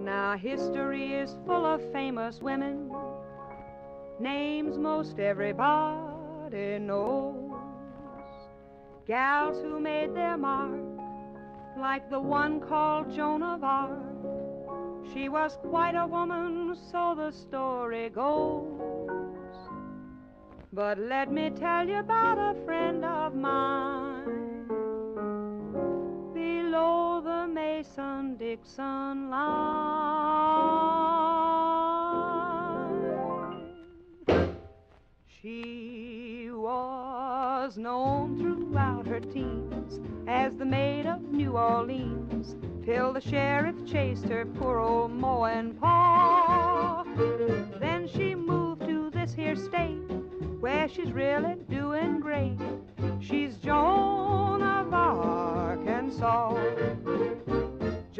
Now, history is full of famous women, names most everybody knows. Gals who made their mark, like the one called Joan of Arc. She was quite a woman, so the story goes. But let me tell you about a friend of mine Mason Dixon line. She was known throughout her teens as the maid of New Orleans till the sheriff chased her poor old Mo and Pa. Then she moved to this here state where she's really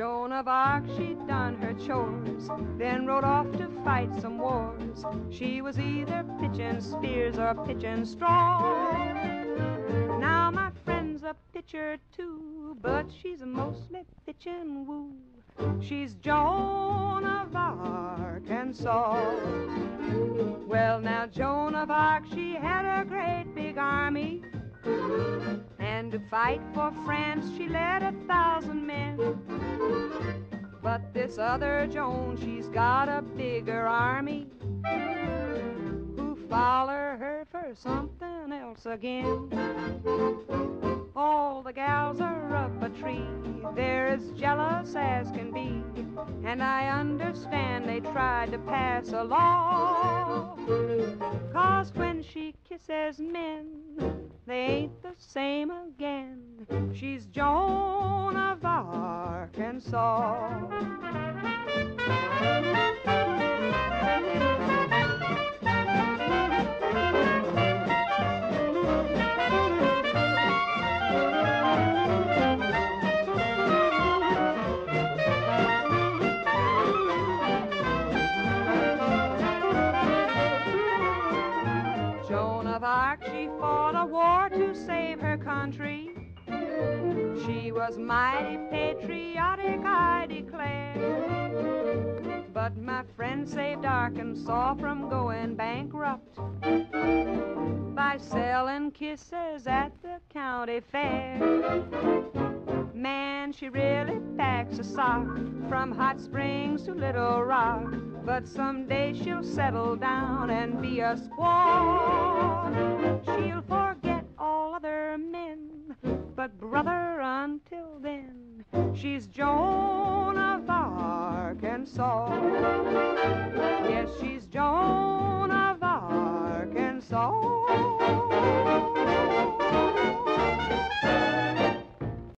Joan of Arc, she'd done her chores, then rode off to fight some wars. She was either pitching spears or pitching straw. Now my friend's a pitcher too, but she's mostly pitching woo. She's Joan of Arc and Arkansas. Well, now Joan of Arc, she had a great big army. To fight for France, she led a thousand men. But this other Joan, she's got a bigger army who follow her for something else again. All the gals are up a tree, they're as jealous as can be. And I understand they tried to pass a law. Cause when she kisses men, Arkansas. Joan of Arc, she fought a war to save her country. She was mighty patriotic, I declare. But my friend saved Arkansas from going bankrupt by selling kisses at the county fair. Man, she really packs a sock from Hot Springs to Little Rock. But someday she'll settle down and be a squaw. She'll forget but brother, until then, she's Joan of Arkansaw. Yes, she's Joan of Arkansaw.